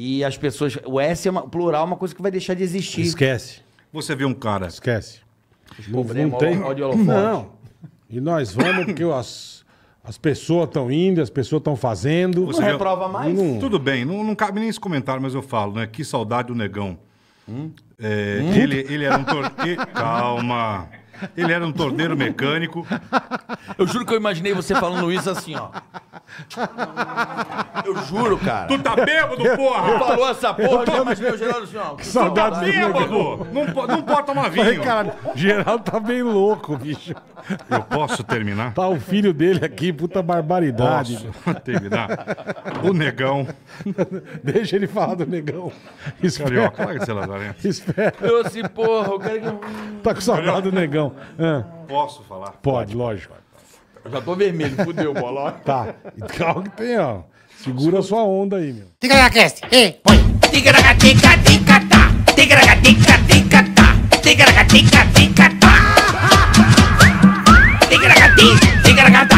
E as pessoas. O S é uma, plural é uma coisa que vai deixar de existir. Esquece, Você vê um cara. esquece. Não, não tem. Não. E nós vamos porque as, as pessoas estão indo, as pessoas estão fazendo. Você Não reprova mais? Não- Tudo bem, não, não cabe nem esse comentário, mas eu falo, né? Que saudade do negão. Hum? É, Ele, ele era um torneiro. Calma. Ele era um torneiro mecânico. Eu juro que eu imaginei você falando isso assim, ó. Eu juro, cara. Tu tá bêbado, porra! falou essa porra, eu já imaginei o Geraldo assim, ó. Saudade Tá do negão. bêbado! Não, po- não pode tomar Falei, vinho. cara, Geraldo tá bem louco, bicho. Eu posso terminar? Tá o filho dele aqui, puta barbaridade. Posso terminar? O negão. Deixa ele falar do negão. Espera. Carioca, larga esse lazarento. Espera. Eu assim, porra, eu quero que. Tá com saudade do negão. Ah, Posso falar? pode, lógico. Eu já tô vermelho, fudeu, bola. Tá. Calma que tem, ó. Segura sua onda aí, meu. Ticaracast, ei, põe. Ticaracatica-ticatá. Ticaracatica-ticatá. Ticaracatica-ticatá. Ticaracati, ticaracatá. Ticaracatica-ticatá.